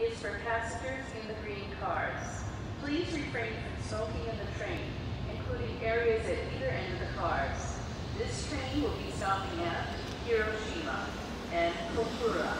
is for passengers in the green cars. Please refrain from smoking in the train, including areas at either end of the cars. This train will be stopping at Hiroshima and Kokura